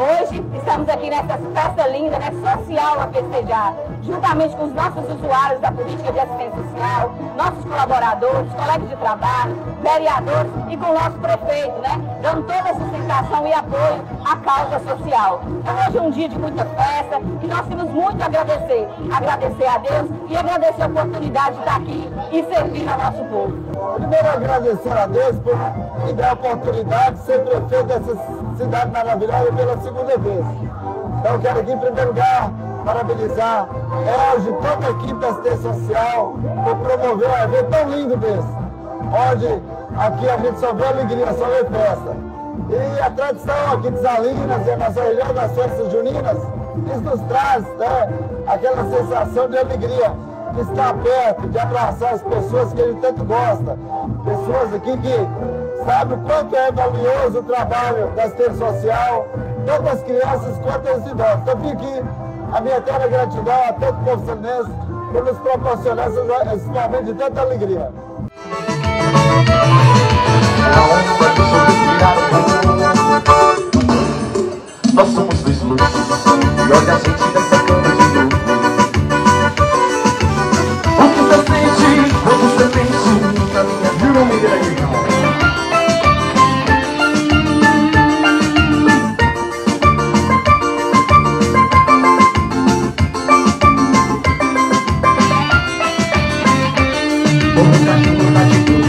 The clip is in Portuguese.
Hoje estamos aqui nessa festa linda, né, social a festejar, juntamente com os nossos usuários da política de assistência social, nossos colaboradores, colegas de trabalho, vereadores e com o nosso prefeito, né, dando toda a sustentação e apoio à causa social. Então hoje é um dia de muita festa e nós temos muito a agradecer. Agradecer a Deus e agradecer a oportunidade de estar aqui e servir ao nosso povo. Primeiro agradecer a Deus por me dar a oportunidade de ser prefeito dessa cidade maravilhosa pela segunda vez. Então quero aqui em primeiro lugar parabenizar hoje toda a equipe da assistência social por promover um evento tão lindo desse. Hoje aqui a gente só vê alegria, só vê festa. E a tradição aqui de Salinas e a nossa região das festas juninas, isso nos traz né, aquela sensação de alegria de estar perto, de abraçar as pessoas que a gente tanto gosta. Pessoas aqui que sabem o quanto é valioso o trabalho da assistência social, tanto as crianças quanto os idosos. Então fica aqui a minha eterna gratidão a todo o povo salinense por nos proporcionar esse momento de tanta alegria. Nós somos dois E olha a gente cama de O que você sente você na minha vida Boca, boca, boca,